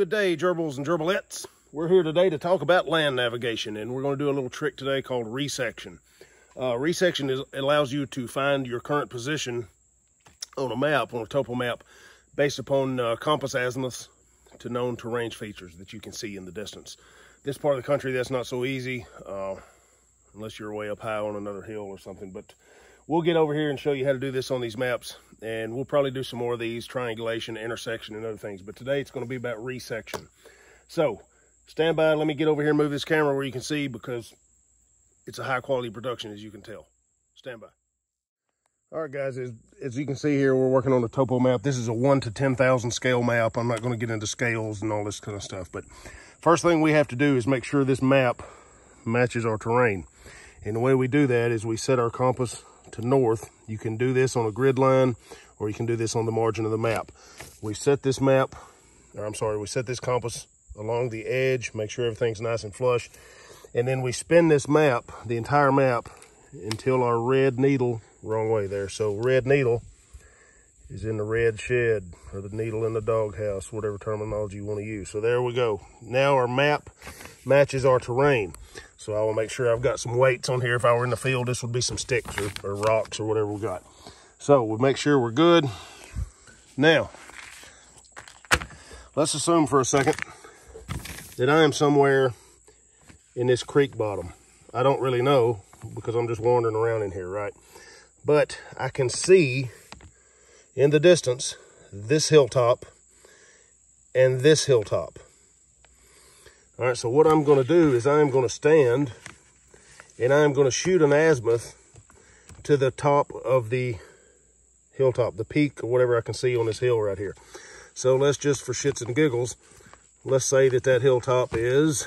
Good day, gerbils and gerbillettes. We're here today to talk about land navigation, and we're going to do a little trick today called resection. Uh, resection is, allows you to find your current position on a map, on a topo map, based upon uh, compass azimuths to known terrain features that you can see in the distance. This part of the country, that's not so easy, uh, unless you're way up high on another hill or something, but we'll get over here and show you how to do this on these maps and we'll probably do some more of these triangulation intersection and other things. But today it's going to be about resection. So stand by let me get over here and move this camera where you can see because it's a high quality production as you can tell. Stand by. All right guys as, as you can see here we're working on a topo map. This is a 1 to 10,000 scale map. I'm not going to get into scales and all this kind of stuff but first thing we have to do is make sure this map matches our terrain. And the way we do that is we set our compass to north. You can do this on a grid line or you can do this on the margin of the map. We set this map, or I'm sorry, we set this compass along the edge, make sure everything's nice and flush. And then we spin this map, the entire map, until our red needle, wrong way there. So red needle is in the red shed or the needle in the doghouse, whatever terminology you want to use. So there we go. Now our map matches our terrain. So I will make sure I've got some weights on here. If I were in the field, this would be some sticks or, or rocks or whatever we got. So we'll make sure we're good. Now, let's assume for a second that I am somewhere in this creek bottom. I don't really know because I'm just wandering around in here, right? But I can see in the distance this hilltop and this hilltop. All right, so what I'm gonna do is I'm gonna stand and I'm gonna shoot an azimuth to the top of the hilltop, the peak or whatever I can see on this hill right here. So let's just, for shits and giggles, let's say that that hilltop is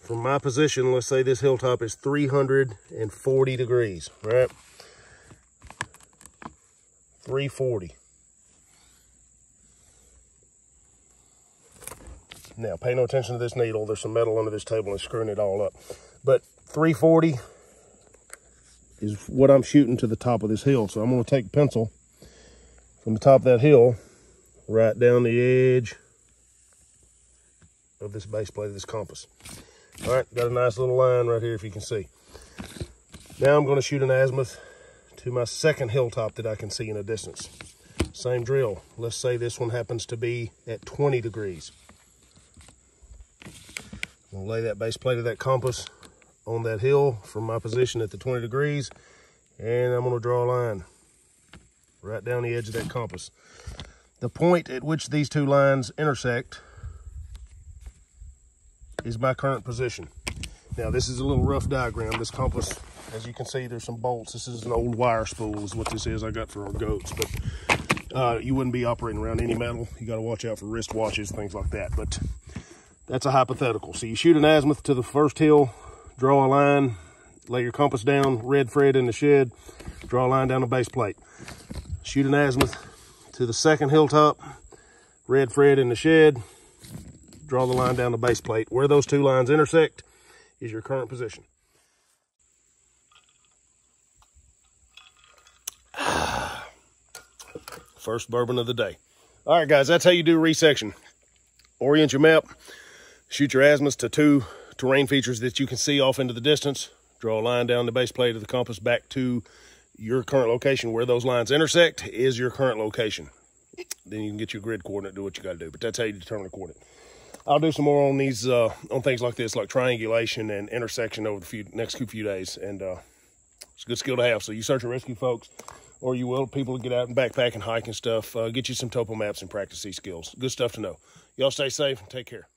from my position, let's say this hilltop is 340 degrees, right? 340. Now, pay no attention to this needle. There's some metal under this table and screwing it all up. But 340 is what I'm shooting to the top of this hill. So I'm going to take a pencil from the top of that hill right down the edge of this base plate of this compass. All right, got a nice little line right here if you can see. Now I'm going to shoot an azimuth to my second hilltop that I can see in a distance. Same drill. Let's say this one happens to be at 20 degrees. I'm gonna lay that base plate of that compass on that hill from my position at the 20 degrees, and I'm gonna draw a line right down the edge of that compass. The point at which these two lines intersect is my current position. Now, this is a little rough diagram. This compass, as you can see, there's some bolts. This is an old wire spool is what this is I got for our goats, but uh, you wouldn't be operating around any metal. You got to watch out for wrist watches, things like that. But that's a hypothetical. So you shoot an azimuth to the first hill, draw a line, lay your compass down, red thread in the shed, draw a line down the base plate. Shoot an azimuth to the second hilltop, red thread in the shed, draw the line down the base plate. Where those two lines intersect is your current position. First bourbon of the day. All right, guys, that's how you do resection. Orient your map, Shoot your azimuths to two terrain features that you can see off into the distance. Draw a line down the base plate of the compass back to your current location. Where those lines intersect is your current location. Then you can get your grid coordinate, do what you got to do. But that's how you determine a coordinate. I'll do some more on these, uh, on things like this, like triangulation and intersection over the few, next few days. And uh, it's a good skill to have. So you search and rescue folks, or you will, people to get out and backpack and hike and stuff, uh, get you some topo maps and practice these skills. Good stuff to know. Y'all stay safe and take care.